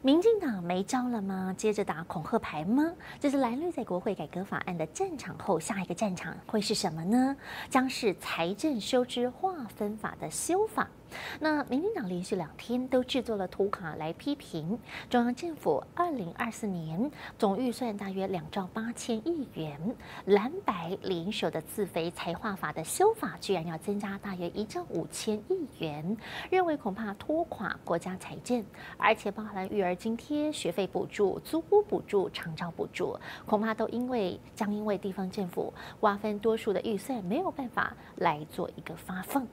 民进党没招了吗？接着打恐吓牌吗？这是蓝绿在国会改革法案的战场后，下一个战场会是什么呢？将是财政收支划分法的修法。那民进党连续两天都制作了图卡来批评中央政府，二零二四年总预算大约两兆八千亿元，蓝白联手的自肥财划法的修法，居然要增加大约一兆五千亿元，认为恐怕拖垮国家财政，而且包含育儿津贴、学费补助、租屋补助、长照补助，恐怕都因为将因为地方政府瓜分多数的预算，没有办法来做一个发放。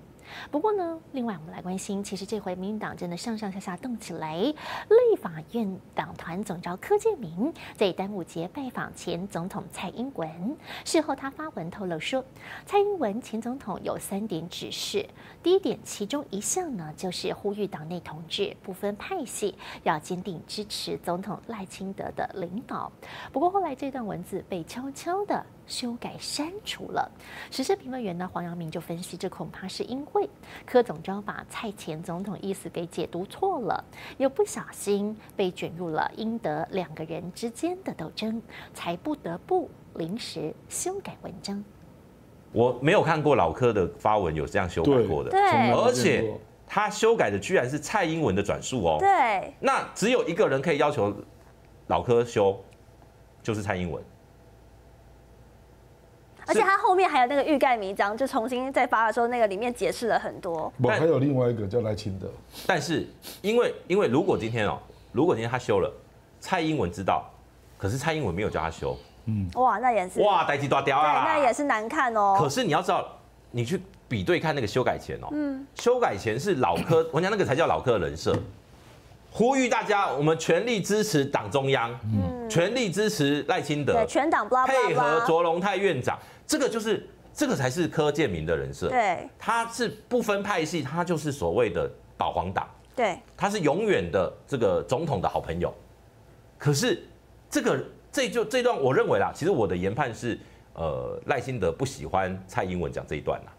不过呢，另外我们来关心，其实这回民进党真的上上下下动起来。立法院党团总召柯建明在端午节拜访前总统蔡英文，事后他发文透露说，蔡英文前总统有三点指示，第一点，其中一项呢就是呼吁党内同志不分派系，要坚定支持总统赖清德的领导。不过后来这段文字被悄悄的。修改删除了。时事评论员呢黄阳明就分析，这恐怕是因为柯总召把蔡前总统意思给解读错了，又不小心被卷入了英德两个人之间的斗争，才不得不临时修改文章。我没有看过老柯的发文有这样修改过的，对，而且他修改的居然是蔡英文的转述哦。对，那只有一个人可以要求老柯修，就是蔡英文。而且他后面还有那个欲盖弥彰，就重新再发的时候，那个里面解释了很多。我还有另外一个叫赖清德，但是因为因为如果今天哦，如果今天他修了，蔡英文知道，可是蔡英文没有叫他修，嗯，哇，那也是哇，呆鸡大雕啊，那也是难看哦。可是你要知道，你去比对看那个修改前哦，嗯，修改前是老科，我讲那个才叫老科人设，呼吁大家我们全力支持党中央，嗯，全力支持赖清德，全党配合卓龙泰院长。这个就是这个才是柯建明的人设，对，他是不分派系，他就是所谓的保皇党，对，他是永远的这个总统的好朋友。可是这个这就这段，我认为啦，其实我的研判是，呃，赖清德不喜欢蔡英文讲这一段啦，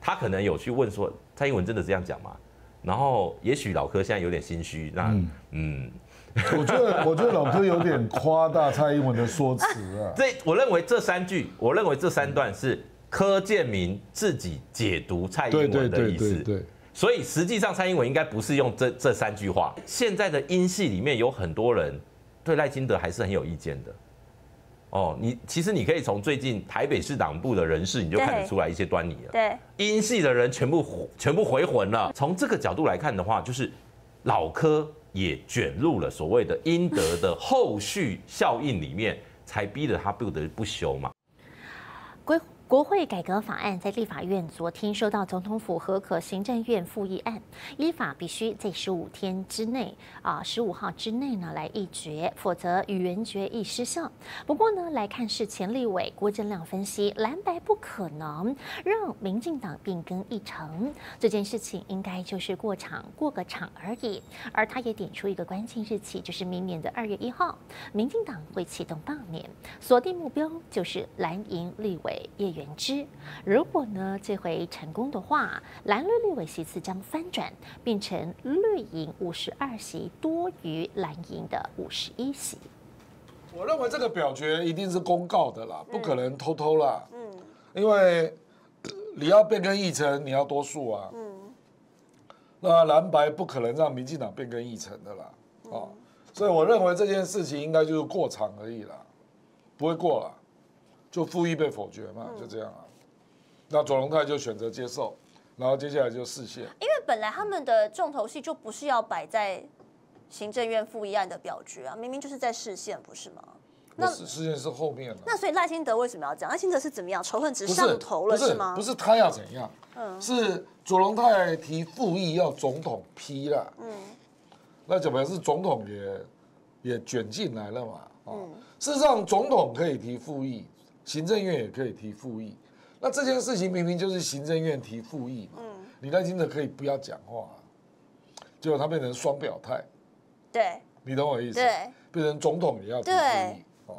他可能有去问说，蔡英文真的这样讲吗？然后也许老柯现在有点心虚，那嗯。我觉得，我觉得老柯有点夸大蔡英文的说辞啊。这，我认为这三句，我认为这三段是柯建明自己解读蔡英文的意思。对，所以实际上蔡英文应该不是用这这三句话。现在的音系里面有很多人对赖清德还是很有意见的。哦，你其实你可以从最近台北市党部的人士，你就看得出来一些端倪了。对，英系的人全部全部回魂了。从这个角度来看的话，就是老柯。也卷入了所谓的英德的后续效应里面，才逼得他不得不休嘛。国会改革法案在立法院昨天收到总统府核可，行政院复议案，依法必须在十五天之内啊，十五号之内呢来议决，否则语言决议失效。不过呢，来看是前立委郭正亮分析，蓝白不可能让民进党变更议程，这件事情应该就是过场过个场而已。而他也点出一个关键日期，就是明年的二月一号，民进党会启动罢免，锁定目标就是蓝营立委叶。原之，如果呢这回成功的话，蓝绿立委席次将翻转，变成绿营五十二席多于蓝营的五十一席。我认为这个表决一定是公告的啦，不可能偷偷啦。嗯，因为你要变更议程，你要多数啊。嗯，那蓝白不可能让民进党变更议程的啦。哦，所以我认为这件事情应该就是过场而已啦，不会过了。就复议被否决嘛，就这样啊。那左龙泰就选择接受，然后接下来就视线。因为本来他们的重头戏就不是要摆在行政院复议案的表决啊，明明就是在视线，不是吗？那视线是后面的。那所以赖清德为什么要这样？赖清德是怎么样？仇恨值上头了是吗？不是他要怎样？嗯，是左龙泰提复议要总统批了。嗯，那就表示总统也也卷进来了嘛。嗯，事实上总统可以提复议。行政院也可以提复议，那这件事情明明就是行政院提复议嘛。嗯，李代金的可以不要讲话，结果他变成双表态。对，你懂我意思？对，变成总统也要提复议哦。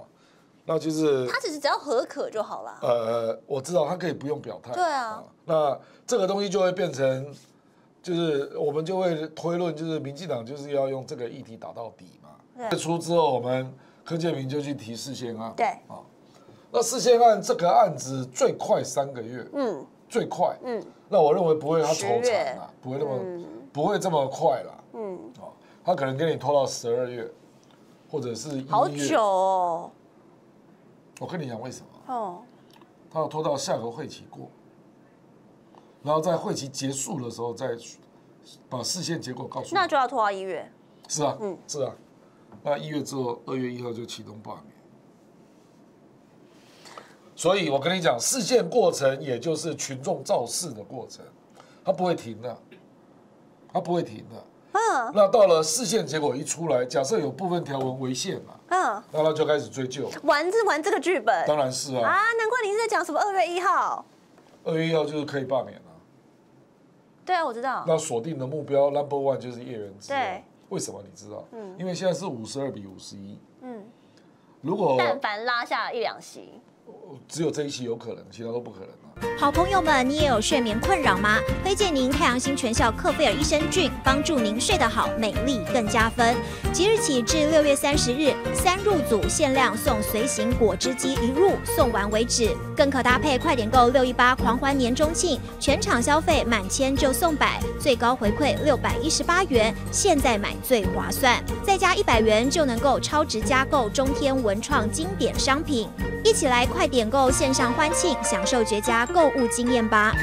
那就是他只是只要合可就好了。呃，我知道他可以不用表态。对啊。那这个东西就会变成就是我们就会推论，就是民进党就是要用这个议题打到底嘛。出之后，我们柯建明就去提事先啊。对。啊，那四线案这个案子最快三个月。嗯。最快。嗯。那我认为不会他抽长啊，不会那么不会这么快了。嗯。哦，他可能给你拖到十二月，或者是一好久哦。我跟你讲为什么？哦。他要拖到下个会期过。然后在会期结束的时候再把事线结果告诉。那就要拖到一月。是啊，嗯，是啊。那一月之后，二月一号就启动罢免。所以我跟你讲，事件过程也就是群众造势的过程，它不会停的，它不会停的。嗯。那到了事件结果一出来，假设有部分条文违宪嘛，嗯，那他就开始追究。玩这玩这个剧本。当然是啊。啊，难怪你是在讲什么二月一号。二月一号就是可以罢免了。对啊，我知道。那锁定的目标 number one 就是叶元之。对。为什么你知道？嗯。因为现在是五十二比五十一。嗯。如果但凡拉下一两席。只有这一期有可能，其他都不可能。好朋友们，你也有睡眠困扰吗？推荐您太阳星全效克菲尔益生菌，帮助您睡得好，美丽更加分。即日起至六月三十日，三入组限量送随行果汁机一入，送完为止。更可搭配快点购六一八狂欢年中庆，全场消费满千就送百，最高回馈六百一十八元，现在买最划算。再加一百元就能够超值加购中天文创经典商品，一起来快点购线上欢庆，享受绝佳购物经验吧。